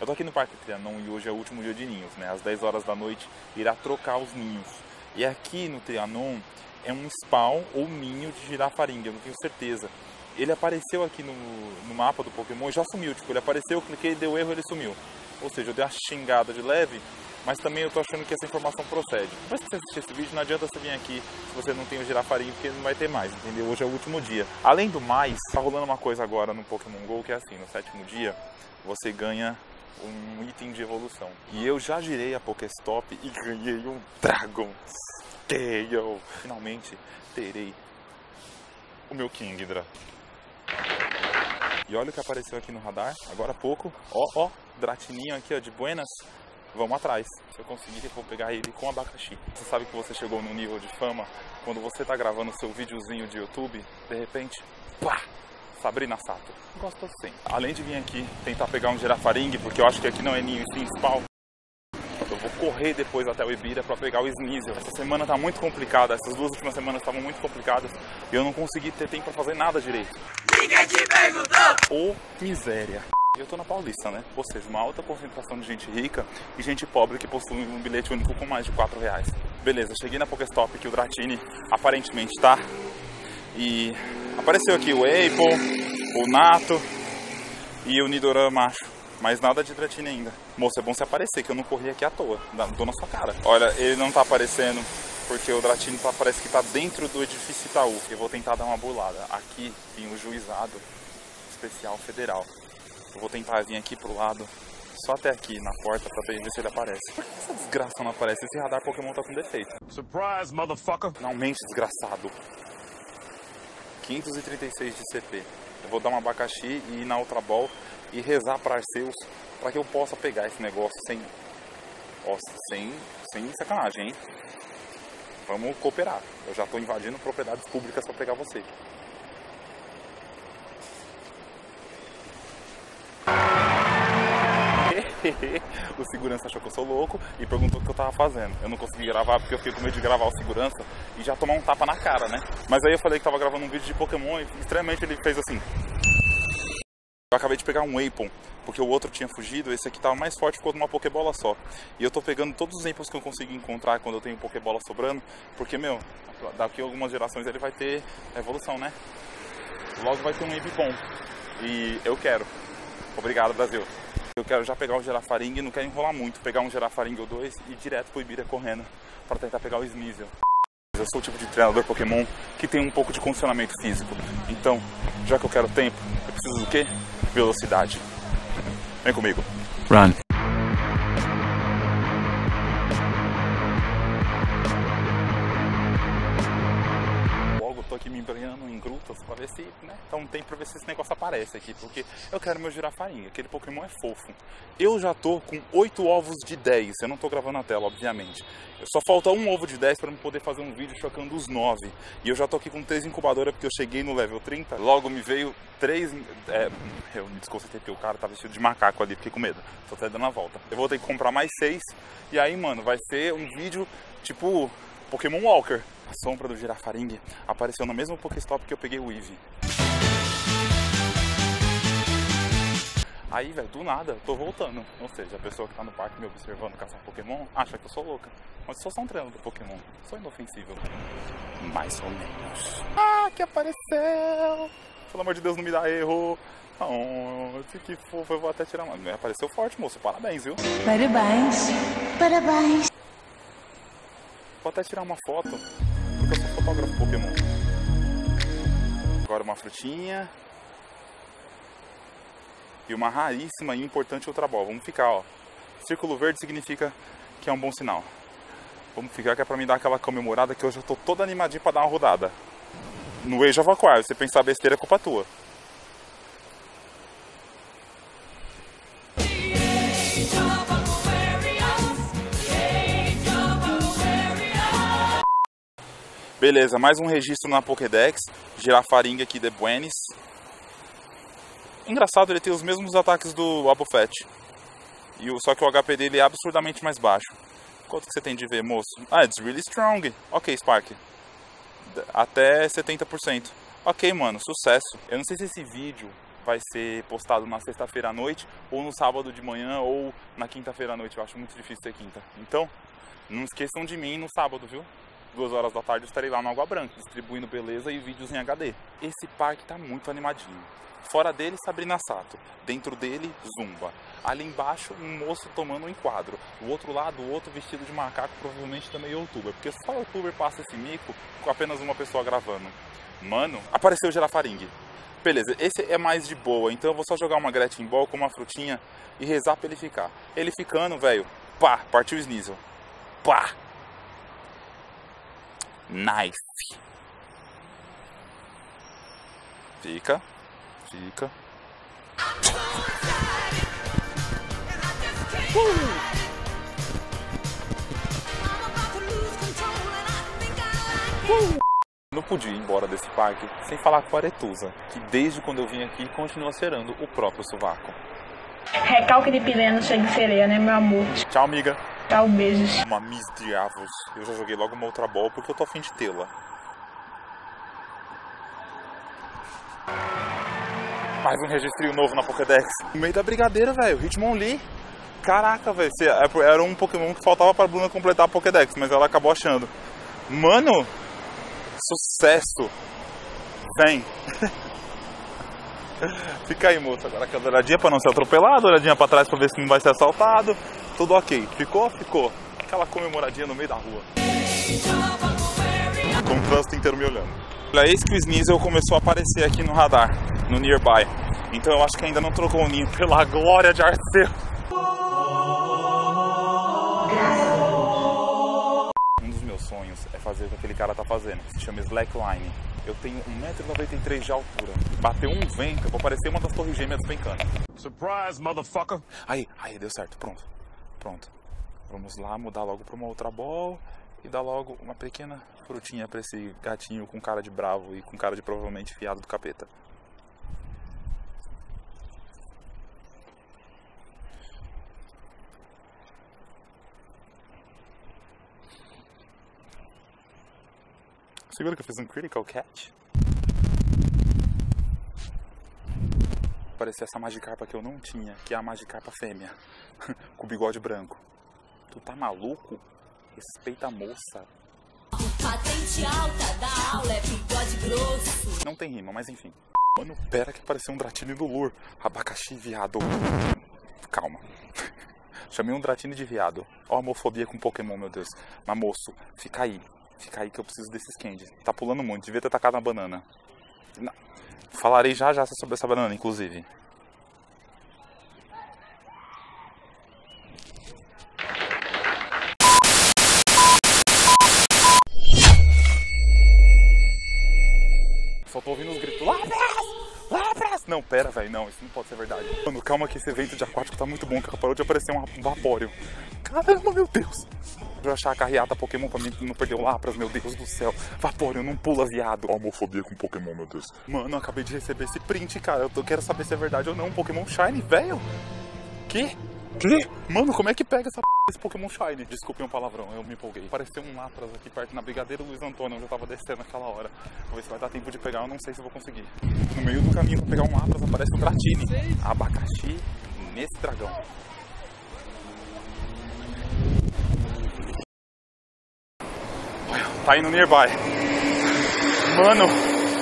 Eu tô aqui no Parque Trianon e hoje é o último dia de ninhos, né? Às 10 horas da noite irá trocar os ninhos. E aqui no Trianon é um spawn ou ninho de girafaringa, eu não tenho certeza. Ele apareceu aqui no, no mapa do Pokémon e já sumiu. Tipo, ele apareceu, eu cliquei, deu erro, ele sumiu. Ou seja, eu dei uma xingada de leve, mas também eu tô achando que essa informação procede. Depois que você assistir esse vídeo, não adianta você vir aqui se você não tem o girafarinho, porque não vai ter mais, entendeu? Hoje é o último dia. Além do mais, tá rolando uma coisa agora no Pokémon GO que é assim, no sétimo dia, você ganha um item de evolução. E eu já girei a Pokéstop e ganhei um Dragon Tail. Finalmente terei o meu Kingdra. E olha o que apareceu aqui no radar, agora há pouco. Ó, ó, Dratininho aqui, ó, de Buenas. Vamos atrás. Se eu conseguir, eu vou pegar ele com abacaxi. Você sabe que você chegou no nível de fama quando você tá gravando seu videozinho de YouTube, de repente, pá, Sabrina Sato. Gosto assim. Além de vir aqui tentar pegar um girafaringue, porque eu acho que aqui não é ninho sim spawn, eu vou correr depois até o Ibira para pegar o Sneasel. Essa semana tá muito complicada, essas duas últimas semanas estavam muito complicadas e eu não consegui ter tempo para fazer nada direito. Ninguém te perguntou! Ô miséria. Eu tô na Paulista, né? Ou seja, uma alta concentração de gente rica e gente pobre que possui um bilhete único com mais de 4 reais. Beleza, cheguei na Pokéstop que o Dratini aparentemente tá. E apareceu aqui o Apple, o Nato e o Nidoran macho. Mas nada de Dratini ainda. Moça, é bom você aparecer, que eu não corri aqui à toa. Dou na sua cara. Olha, ele não tá aparecendo porque o Dratini tá, parece que tá dentro do edifício Itaú. Eu vou tentar dar uma bolada. Aqui tem o juizado especial federal. Eu vou tentar vir aqui pro lado, só até aqui na porta pra ver se ele aparece. Por que essa desgraça não aparece? Esse radar Pokémon tá com defeito. Surprise, motherfucker! Finalmente, desgraçado. 536 de CP. Eu vou dar um abacaxi e ir na Ultra Ball e rezar para Arceus para que eu possa pegar esse negócio sem. Nossa, sem, sem sacanagem, hein? Vamos cooperar. Eu já estou invadindo propriedades públicas para pegar você. o segurança achou que eu sou louco e perguntou o que eu tava fazendo. Eu não consegui gravar porque eu fiquei com medo de gravar o segurança e já tomar um tapa na cara, né? Mas aí eu falei que tava gravando um vídeo de Pokémon e extremamente ele fez assim. Eu acabei de pegar um Apon, porque o outro tinha fugido, esse aqui tava mais forte, ficou numa Pokébola só. E eu tô pegando todos os Apons que eu consegui encontrar quando eu tenho Pokébola sobrando, porque, meu, daqui a algumas gerações ele vai ter evolução, né? Logo vai ter um bom. E eu quero. Obrigado, Brasil. Eu quero já pegar o Girafaring e não quero enrolar muito, pegar um Girafaring ou dois e ir direto pro Ibira correndo para tentar pegar o Sneasel. Eu sou o tipo de treinador Pokémon que tem um pouco de condicionamento físico. Então, já que eu quero tempo, eu preciso do quê? Velocidade. Vem comigo. Run. Embrenhando em grutas pra ver se, né? Então tem pra ver se esse negócio aparece aqui, porque eu quero meu girafarinha, aquele Pokémon é fofo. Eu já tô com 8 ovos de 10, eu não tô gravando na tela, obviamente. Só falta um ovo de 10 para eu poder fazer um vídeo chocando os 9. E eu já tô aqui com 3 incubadoras porque eu cheguei no level 30. Logo me veio 3. É, eu me desconcentrei porque o cara tá vestido de macaco ali, fiquei com medo. Tô até dando a volta. Eu vou ter que comprar mais 6. E aí, mano, vai ser um vídeo tipo Pokémon Walker. A sombra do Girafaring apareceu no mesmo Pokéstop que eu peguei o Eevee. Aí, velho, do nada, eu tô voltando. Ou seja, a pessoa que tá no parque me observando caçar Pokémon acha que eu sou louca. Mas eu sou só um treinador do Pokémon. Sou inofensível. Mais ou menos. Ah, que apareceu! Pelo amor de Deus, não me dá erro. Oh, que fofo, eu vou até tirar uma. Apareceu forte, moço. Parabéns, viu? Parabéns. Parabéns. Vou até tirar uma foto, Agora uma frutinha. E uma raríssima e importante Ultra Ball. Vamos ficar, ó. Círculo verde significa que é um bom sinal. Vamos ficar que é pra me dar aquela comemorada que hoje eu tô todo animadinho pra dar uma rodada. No Aquarius, se pensar besteira é culpa tua. Beleza, mais um registro na Pokédex. Girafaring aqui de Buenis. Engraçado, ele tem os mesmos ataques do Abofet. E o, só que o HP dele é absurdamente mais baixo. Quanto que você tem de ver, moço? Ah, it's really strong. Ok, Spark. Até 70%. Ok, mano, sucesso. Eu não sei se esse vídeo vai ser postado na sexta-feira à noite, ou no sábado de manhã, ou na quinta-feira à noite. Eu acho muito difícil ter quinta. Então, não esqueçam de mim no sábado, viu? Duas horas da tarde eu estarei lá no Água Branca, distribuindo beleza e vídeos em HD. Esse parque tá muito animadinho. Fora dele, Sabrina Sato. Dentro dele, Zumba. Ali embaixo, um moço tomando um enquadro. Do outro lado, outro vestido de macaco, provavelmente também youtuber. Porque só youtuber passa esse mico com apenas uma pessoa gravando. Mano, apareceu o Girafaring. Beleza, esse é mais de boa, então eu vou só jogar uma Gretchen Ball com uma frutinha e rezar pra ele ficar. Ele ficando, velho, pá, partiu o Sneasel. Pá! Nice! Fica, fica. Não podia ir embora desse parque sem falar com a Aretusa, que desde quando eu vim aqui continua serando o próprio sovaco. Recalque de pileno chega de sereia, né, meu amor? Tchau, amiga. Beijos. Uma Miss Diavos. Eu já joguei logo uma outra bola porque eu tô afim de tê-la. Mais um registrinho novo na Pokédex. No meio da brigadeira, velho. Hitmonlee. Caraca, velho. é- Era um Pokémon que faltava pra Bruna completar a Pokédex, mas ela acabou achando. Mano, sucesso. Vem. Fica aí, moça. Agora aquela olhadinha pra não ser atropelado, olhadinha pra trás pra ver se não vai ser assaltado. Tudo ok. Ficou? Ficou. Aquela comemoradinha no meio da rua. Com o trânsito inteiro me olhando. Olha, eis que o Sneasel começou a aparecer aqui no radar, no Nearby. Então eu acho que ainda não trocou o ninho, pela glória de Arceu. Um dos meus sonhos é fazer o que aquele cara tá fazendo, que se chama Slackline. Eu tenho 1,93m de altura. Bateu um vento, eu vou parecer uma das torres gêmeas despencando. Surprise, motherfucker. Aí, aí, deu certo, pronto. Pronto. Vamos lá mudar logo pra uma outra bola e dar logo uma pequena frutinha pra esse gatinho com cara de bravo e com cara de provavelmente fiado do capeta. Segura que eu fiz um critical catch. Apareceu essa Magikarpa que eu não tinha, que é a Magikarpa fêmea, com o bigode branco. Tu tá maluco? Respeita a moça. Patente alta da aula é bigode grosso. Não tem rima, mas enfim. Mano, pera que apareceu um Dratini do Lur. Abacaxi, viado. Calma. Chamei um Dratini de viado. Ó, a homofobia com Pokémon, meu Deus. Mas moço, fica aí. Fica aí que eu preciso desses candy. Tá pulando muito, devia ter tacado na banana. Falarei já já sobre essa banana, inclusive. Não, pera, velho, não, isso não pode ser verdade. Mano, calma que esse evento de aquático tá muito bom, que parou de aparecer um vapório. Caramba, meu Deus! Vou achar a carreata Pokémon pra mim não perder o Lapras, meu Deus do céu. Vapório, não pula, viado. Homofobia com Pokémon, meu Deus. Mano, eu acabei de receber esse print, cara. Eu tô- quero saber se é verdade ou não. Pokémon Shine, velho. Que? Mano, como é que pega essa p... esse Pokémon Shine? Desculpem um palavrão, eu me empolguei. Apareceu um Lapras aqui perto na Brigadeiro Luiz Antônio, onde eu tava descendo naquela hora. Vou ver se vai dar tempo de pegar, eu não sei se vou conseguir. No meio do caminho pra pegar um Lapras aparece um Dratini. Abacaxi nesse dragão. Tá indo nearby. Mano,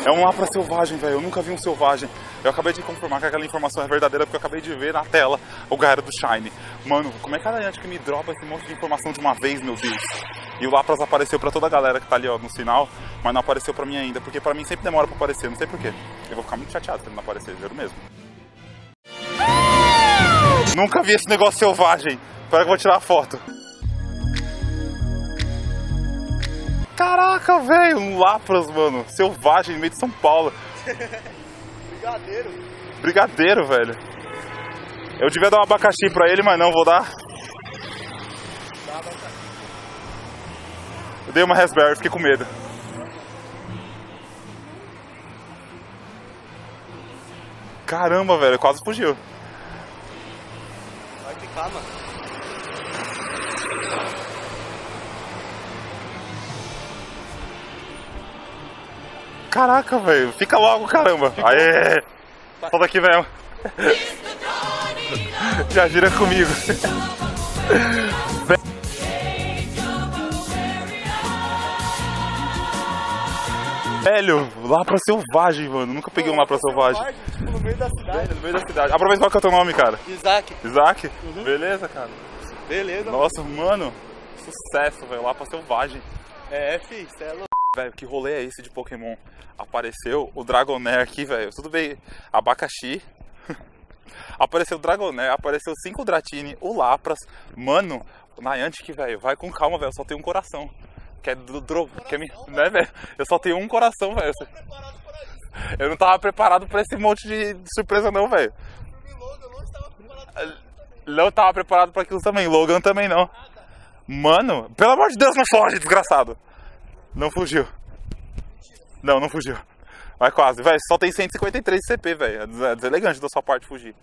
é um Lapras selvagem, velho. Eu nunca vi um selvagem. Eu acabei de confirmar que aquela informação é verdadeira porque eu acabei de ver na tela o Gaera do Shine. Mano, como é que a Daniel que me dropa esse monte de informação de uma vez, meu Deus? E o Lapras apareceu pra toda a galera que tá ali, ó, no sinal, mas não apareceu pra mim ainda, porque pra mim sempre demora pra aparecer, não sei porquê. Eu vou ficar muito chateado se ele não aparecer, juro mesmo. Nunca vi esse negócio selvagem. Espera que eu vou tirar a foto. Caraca, velho, um Lapras, mano. Selvagem no meio de São Paulo. Brigadeiro. Brigadeiro, velho. Eu devia dar um abacaxi pra ele, mas não, vou dar. Eu dei uma raspberry, fiquei com medo. Caramba, velho, quase fugiu. Vai ficar, mano. Caraca, velho, fica logo, caramba. Aê! Solta aqui mesmo. Já gira comigo. Velho, lá pra selvagem, mano. Nunca peguei um lá pra selvagem. Tipo, no meio da cidade. No meio da cidade. Aproveita qual que é o teu nome, cara. Isaac. Isaac? Beleza, cara. Beleza. Nossa, mano. Sucesso, velho. Lá pra selvagem. É, fi, cê é louco. Velho, que rolê é esse de Pokémon? Apareceu o Dragonair aqui, velho. Tudo bem, abacaxi. apareceu o Dragonair, apareceu cinco Dratini, o Lapras. Mano, o Niantic, velho, vai com calma, velho. Só tem um coração. Quer do dro... Quer me... Né, velho? Eu só tenho um coração, velho. Eu não tava preparado pra esse monte de surpresa, não, velho. Não tava preparado pra aquilo também. Logan também não. Mano, pelo amor de Deus, não foge, desgraçado. Não fugiu. Não, não fugiu. Mas quase, velho. Só tem 153 CP, velho. É deselegante da sua parte fugir.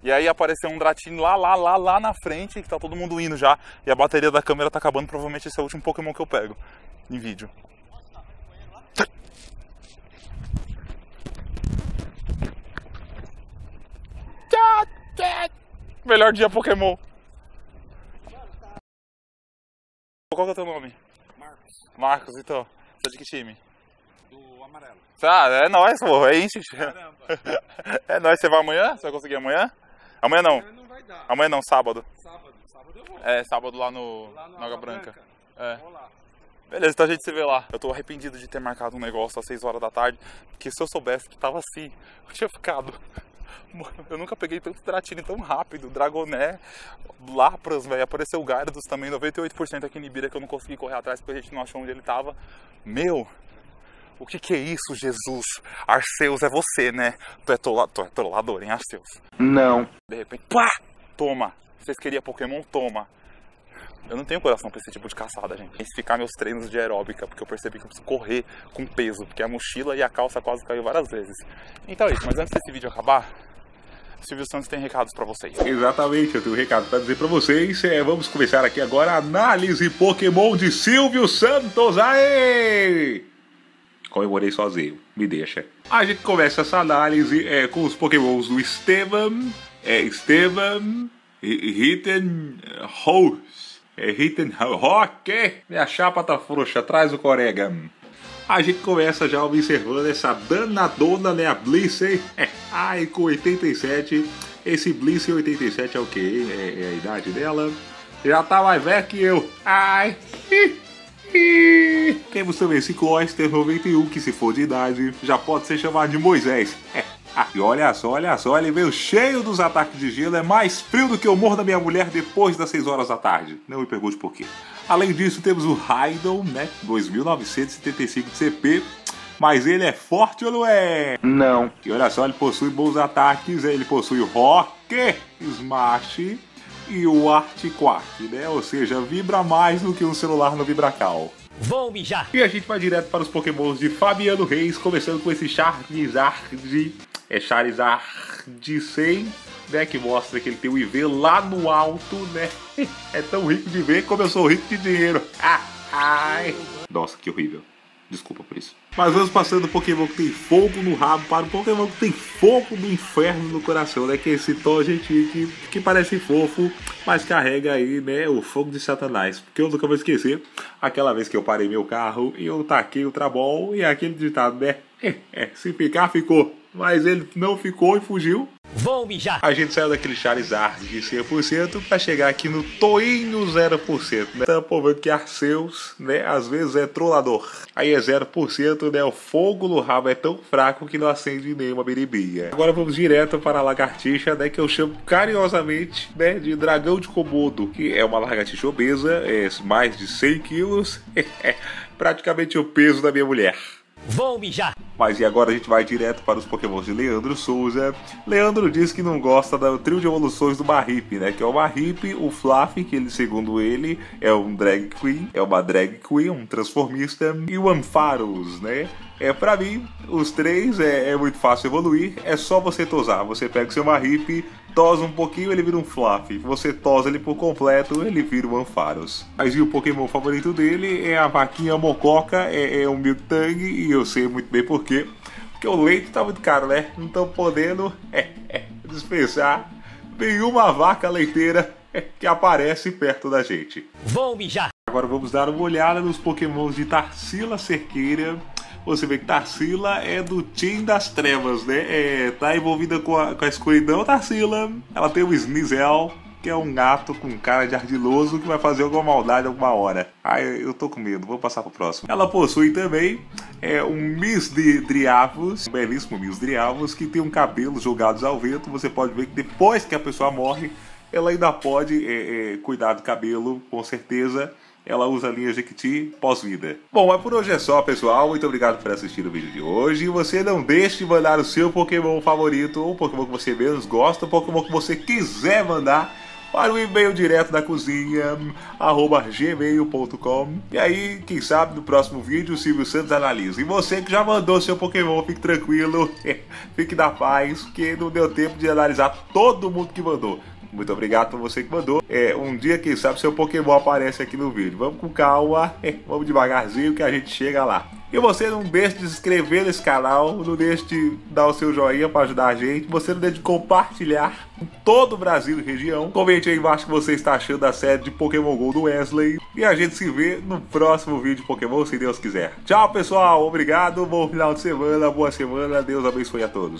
E aí apareceu um Dratini lá, lá, lá, lá na frente, que tá todo mundo indo já. E a bateria da câmera tá acabando. Provavelmente esse é o último Pokémon que eu pego em vídeo. Melhor dia Pokémon. Qual que é o teu nome? Marcos, então. Você é de que time? do amarelo. Ah, é nóis, pô. É isso. Caramba, É nóis. Você vai amanhã? Você vai conseguir amanhã? Amanhã não. não vai dar. Amanhã não, sábado. Sábado, sábado eu vou. É, sábado lá no Lá no na Água Branca. Branca. É. Vou lá. Beleza, então a gente se vê lá. Eu tô arrependido de ter marcado um negócio às 6 horas da tarde, porque se eu soubesse que tava assim, eu tinha ficado. Eu nunca peguei tanto Dratini tão rápido, Dragoné, Lapras, velho, apareceu o Gyarados também, 98% aqui em Ibira que eu não consegui correr atrás porque a gente não achou onde ele tava. Meu, o que que é isso, Jesus? Arceus é você, né? Tu é, tola, tu é trollador, hein, Arceus? Não. De repente, pá! Toma! Vocês queriam Pokémon? Toma! Eu não tenho coração pra esse tipo de caçada, gente. Intensificar meus treinos de aeróbica, porque eu percebi que eu preciso correr com peso, porque a mochila e a calça quase caiu várias vezes. Então é isso, mas antes desse vídeo acabar, Silvio Santos tem recados pra vocês. Exatamente, eu tenho um recado para dizer para vocês. É, vamos começar aqui agora a análise Pokémon de Silvio Santos. Aê! Comemorei sozinho, me deixa. A gente começa essa análise é, com os Pokémons do Esteban, é, Esteban, Hitten Rose, é, Hitten Rock. Minha chapa tá frouxa, traz o corega. A gente começa já observando essa danadona, né? A Blissey. É, ai, com 87. Esse Blissey 87 é o quê? É, é a idade dela? Já tá mais velho que eu. Ai. Temos também esse Cloyster 91, que se for de idade, já pode ser chamado de Moisés. É. Ah, e olha só, olha só, ele veio cheio dos ataques de gelo, é mais frio do que o humor da minha mulher depois das 6 horas da tarde. Não me pergunte por quê. Além disso, temos o Raidon, né? 2975 de CP. Mas ele é forte ou não é? Não. E olha só, ele possui bons ataques, ele possui o Rock, Smash e o Art Quark, né? Ou seja, vibra mais do que um celular no Vibracal. Vou mijar. E a gente vai direto para os pokémons de Fabiano Reis, começando com esse Charizard, é Charizard 100, né, que mostra que ele tem o IV lá no alto, né? É tão rico de ver como eu sou rico de dinheiro. Ai. Nossa, que horrível. Desculpa por isso. Mas vamos passando do Pokémon que tem fogo no rabo para o Pokémon que tem fogo do inferno no coração, né? Que é esse Togetic que, que parece fofo, mas carrega aí, né, o fogo de Satanás. Porque eu nunca vou esquecer aquela vez que eu parei meu carro e eu taquei o Trabol e aquele ditado, né? É, se ficar, ficou. Mas ele não ficou e fugiu. Vou mijar. A gente saiu daquele Charizard de 100% para chegar aqui no Toinho 0%, né? Tá provando que Arceus, né, às vezes é trollador. Aí é 0%, né? O fogo no rabo é tão fraco que não acende nenhuma biribinha. Agora vamos direto para a lagartixa, né, que eu chamo carinhosamente, né, de dragão de Komodo, que é uma lagartixa obesa, é mais de 100 quilos, é praticamente o peso da minha mulher. Vou mijar. Mas e agora a gente vai direto para os Pokémon de Leandro Souza. Leandro diz que não gosta do trio de evoluções do Mahip, né? Que é o Mahip, o Fluffy, que ele, segundo ele, é um drag queen, é uma drag queen, um transformista, e o Ampharos, né? É, pra mim, os três é, é muito fácil evoluir, é só você tosar. Você pega o seu Mahip, tosa um pouquinho, ele vira um Fluffy. Você tosa ele por completo, ele vira o Ampharos. Mas e o Pokémon favorito dele é a vaquinha Mococa, é, é um Miltang, e eu sei muito bem porquê. Porque o leite tá muito caro, né? Não estão podendo é, é, dispensar nenhuma vaca leiteira que aparece perto da gente. Vou mijar. Agora vamos dar uma olhada nos pokémons de Tarsila Cerqueira. Você vê que Tarsila é do Team das Trevas, né? É, tá envolvida com a, com a escuridão, Tarsila. Ela tem o Sneasel, que é um gato com cara de ardiloso que vai fazer alguma maldade alguma hora. Ai, eu tô com medo, vou passar pro próximo. Ela possui também é, um Miss de Driavos, um belíssimo Miss Driavos, que tem um cabelo jogados ao vento. Você pode ver que depois que a pessoa morre, ela ainda pode é, é, cuidar do cabelo, com certeza ela usa a linha Jequiti pós-vida. Bom, mas por hoje é só, pessoal. Muito obrigado por assistir o vídeo de hoje. E você não deixe de mandar o seu Pokémon favorito, ou Pokémon que você menos gosta, ou Pokémon que você quiser mandar para o e-mail direto da cozinha, arroba gmail.com. E aí, quem sabe no próximo vídeo o Silvio Santos analisa. E você que já mandou seu Pokémon, fique tranquilo, fique na paz, porque não deu tempo de analisar todo mundo que mandou. Muito obrigado por você que mandou. É, um dia, quem sabe, seu Pokémon aparece aqui no vídeo. Vamos com calma, vamos devagarzinho que a gente chega lá. E você não deixe de se inscrever nesse canal, não deixe de dar o seu joinha para ajudar a gente, você não deixe de compartilhar em todo o Brasil e região. Comente aí embaixo o que você está achando da série de Pokémon GO do Wesley. E a gente se vê no próximo vídeo de Pokémon, se Deus quiser. Tchau, pessoal. Obrigado. Bom final de semana, boa semana. Deus abençoe a todos.